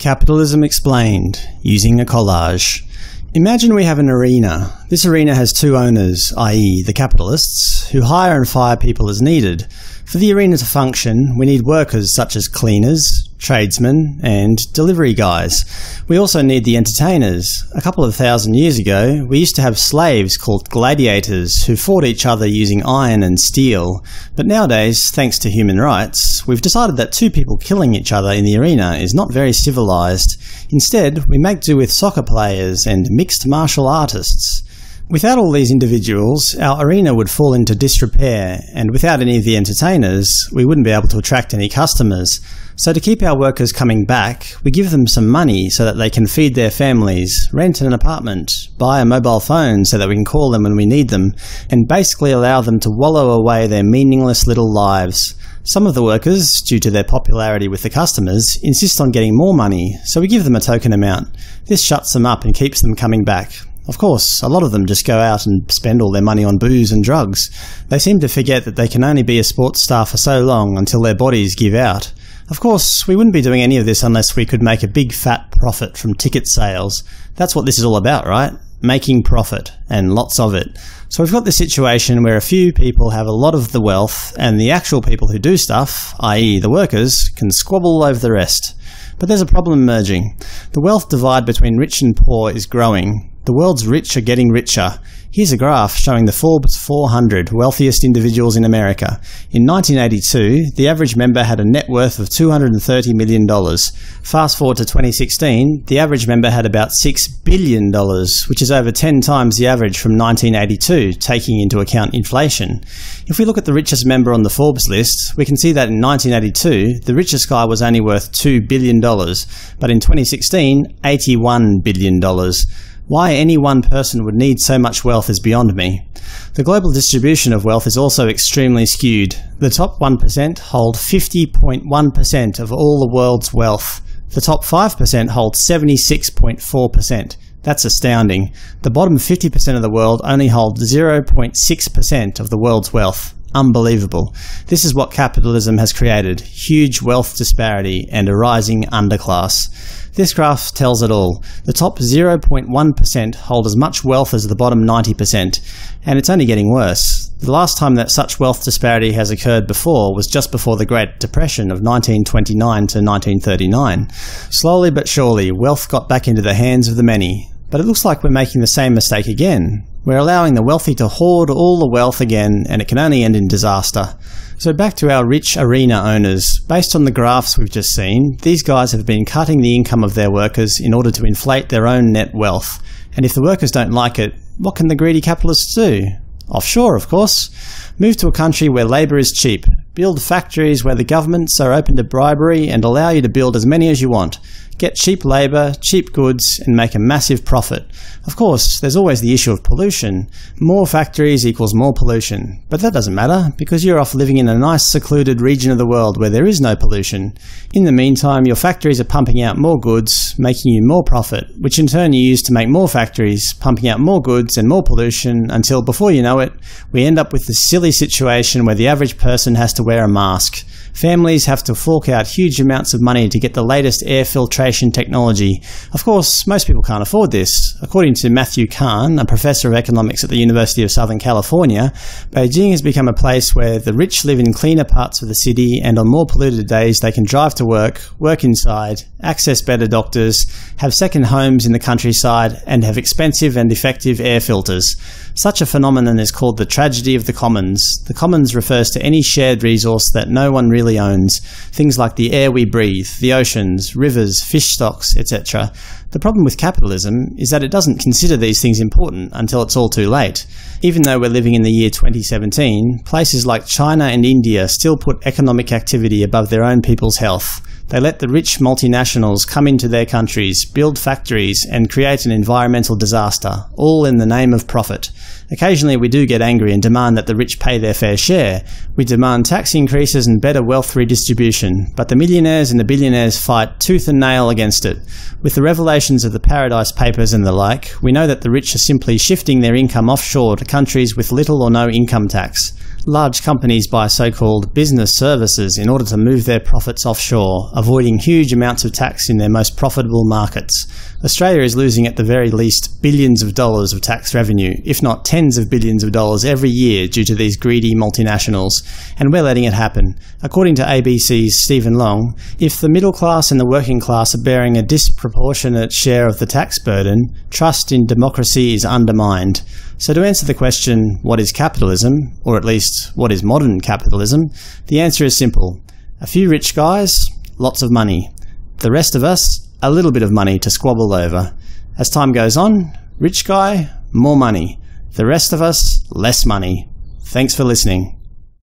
Capitalism Explained, using a collage. Imagine we have an arena. This arena has two owners, i.e. the capitalists, who hire and fire people as needed. For the arena to function, we need workers such as cleaners, tradesmen, and delivery guys. We also need the entertainers. A couple of thousand years ago, we used to have slaves called gladiators who fought each other using iron and steel. But nowadays, thanks to human rights, we've decided that two people killing each other in the arena is not very civilized. Instead, we make do with soccer players and mixed martial artists. Without all these individuals, our arena would fall into disrepair, and without any of the entertainers, we wouldn't be able to attract any customers. So to keep our workers coming back, we give them some money so that they can feed their families, rent an apartment, buy a mobile phone so that we can call them when we need them, and basically allow them to wallow away their meaningless little lives. Some of the workers, due to their popularity with the customers, insist on getting more money, so we give them a token amount. This shuts them up and keeps them coming back. Of course, a lot of them just go out and spend all their money on booze and drugs. They seem to forget that they can only be a sports star for so long until their bodies give out. Of course, we wouldn't be doing any of this unless we could make a big fat profit from ticket sales. That's what this is all about, right? Making profit, and lots of it. So we've got this situation where a few people have a lot of the wealth, and the actual people who do stuff, i.e. the workers, can squabble over the rest. But there's a problem emerging. The wealth divide between rich and poor is growing, the world's rich are getting richer. Here's a graph showing the Forbes 400 wealthiest individuals in America. In 1982, the average member had a net worth of $230 million. Fast forward to 2016, the average member had about $6 billion, which is over 10 times the average from 1982, taking into account inflation. If we look at the richest member on the Forbes list, we can see that in 1982, the richest guy was only worth $2 billion, but in 2016, $81 billion. Why any one person would need so much wealth is beyond me. The global distribution of wealth is also extremely skewed. The top 1% hold 50.1% of all the world's wealth. The top 5% hold 76.4%. That's astounding. The bottom 50% of the world only hold 0.6% of the world's wealth. Unbelievable. This is what capitalism has created. Huge wealth disparity and a rising underclass. This graph tells it all. The top 0.1% hold as much wealth as the bottom 90%, and it's only getting worse. The last time that such wealth disparity has occurred before was just before the Great Depression of 1929 to 1939. Slowly but surely, wealth got back into the hands of the many. But it looks like we're making the same mistake again. We're allowing the wealthy to hoard all the wealth again, and it can only end in disaster. So back to our rich arena owners. Based on the graphs we've just seen, these guys have been cutting the income of their workers in order to inflate their own net wealth. And if the workers don't like it, what can the greedy capitalists do? Offshore, of course. Move to a country where labour is cheap. Build factories where the governments are open to bribery and allow you to build as many as you want get cheap labour, cheap goods, and make a massive profit. Of course, there's always the issue of pollution. More factories equals more pollution. But that doesn't matter, because you're off living in a nice secluded region of the world where there is no pollution. In the meantime, your factories are pumping out more goods, making you more profit, which in turn you use to make more factories, pumping out more goods and more pollution, until before you know it, we end up with the silly situation where the average person has to wear a mask. Families have to fork out huge amounts of money to get the latest air filtration technology. Of course, most people can't afford this. According to Matthew Kahn, a professor of economics at the University of Southern California, Beijing has become a place where the rich live in cleaner parts of the city and on more polluted days they can drive to work, work inside, access better doctors, have second homes in the countryside, and have expensive and effective air filters. Such a phenomenon is called the tragedy of the commons. The commons refers to any shared resource that no one really owns, things like the air we breathe, the oceans, rivers, fish stocks, etc. The problem with capitalism is that it doesn't consider these things important until it's all too late. Even though we're living in the year 2017, places like China and India still put economic activity above their own people's health. They let the rich multinationals come into their countries, build factories, and create an environmental disaster, all in the name of profit. Occasionally we do get angry and demand that the rich pay their fair share. We demand tax increases and better wealth redistribution, but the millionaires and the billionaires fight tooth and nail against it. With the revelations of the Paradise Papers and the like, we know that the rich are simply shifting their income offshore to countries with little or no income tax. Large companies buy so-called business services in order to move their profits offshore, avoiding huge amounts of tax in their most profitable markets. Australia is losing at the very least billions of dollars of tax revenue, if not tens of billions of dollars every year due to these greedy multinationals, and we're letting it happen. According to ABC's Stephen Long, if the middle class and the working class are bearing a disproportionate share of the tax burden, trust in democracy is undermined. So to answer the question, what is capitalism, or at least what is modern capitalism, the answer is simple. A few rich guys, lots of money. The rest of us, a little bit of money to squabble over. As time goes on, rich guy, more money. The rest of us, less money. Thanks for listening.